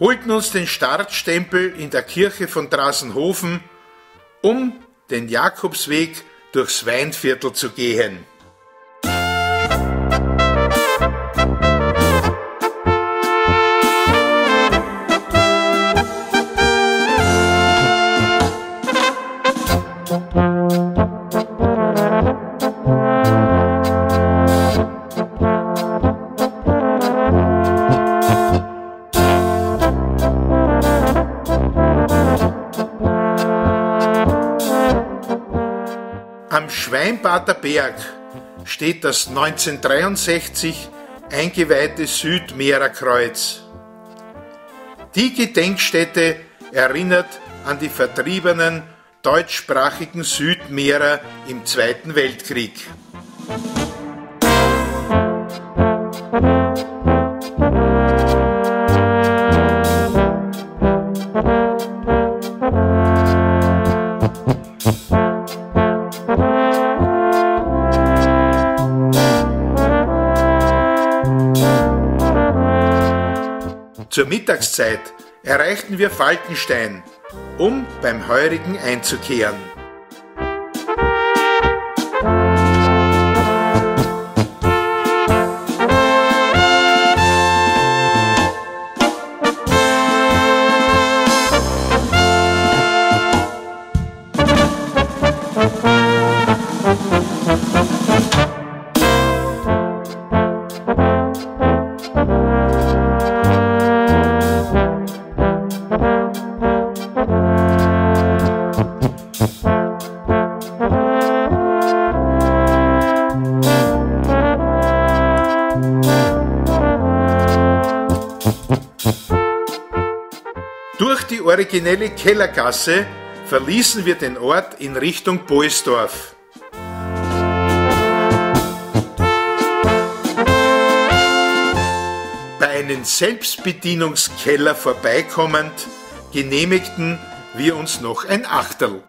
holten uns den Startstempel in der Kirche von Drasenhofen, um den Jakobsweg durchs Weinviertel zu gehen. Am Schweinbader Berg steht das 1963 eingeweihte Südmeererkreuz. Die Gedenkstätte erinnert an die vertriebenen deutschsprachigen Südmeerer im Zweiten Weltkrieg. Zur Mittagszeit erreichten wir Falkenstein, um beim Heurigen einzukehren. Die originelle Kellergasse verließen wir den Ort in Richtung Boisdorf. Bei einem Selbstbedienungskeller vorbeikommend genehmigten wir uns noch ein Achterl.